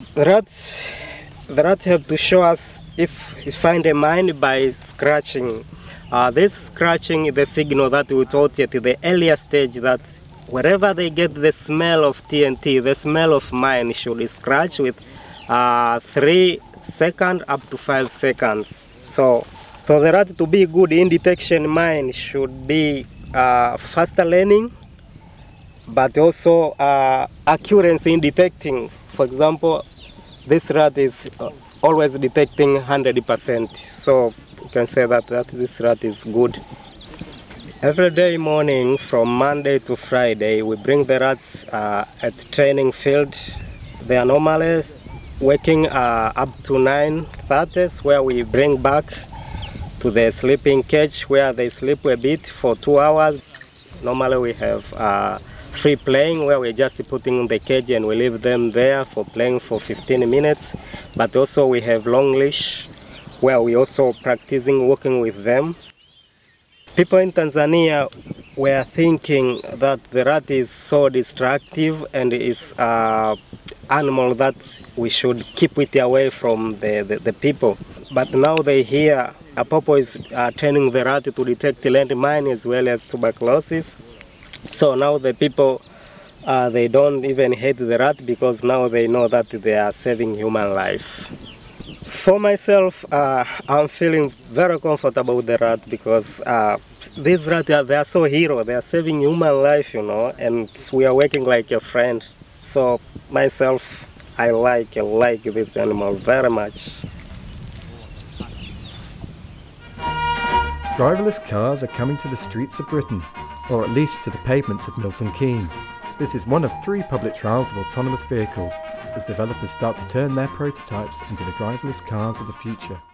The rats, the rats have to show us if you find a mine by scratching. Uh, this scratching is the signal that we taught at the earlier stage that wherever they get the smell of TNT, the smell of mine should scratch with uh, three seconds up to five seconds. So, so the rat to be good in detection mine should be uh, faster learning, but also uh, accuracy in detecting. For example, this rat is uh, always detecting 100%. So you can say that, that this rat is good. Every day morning from Monday to Friday, we bring the rats uh, at training field. They are normally working uh, up to 9.30 where we bring back to the sleeping cage where they sleep a bit for two hours. Normally we have uh, free playing where we're just putting in the cage and we leave them there for playing for 15 minutes. But also we have long leash where we also practicing working with them. People in Tanzania were thinking that the rat is so destructive and is uh, animal that we should keep it away from the, the, the people. But now they hear Apopo is uh, training the rat to detect landmine as well as tuberculosis. So now the people, uh, they don't even hate the rat because now they know that they are saving human life. For myself, uh, I'm feeling very comfortable with the rat because uh, these rats, they are so hero. They are saving human life, you know, and we are working like a friend. So myself, I like, I like this animal very much. Driverless cars are coming to the streets of Britain, or at least to the pavements of Milton Keynes. This is one of three public trials of autonomous vehicles as developers start to turn their prototypes into the driverless cars of the future.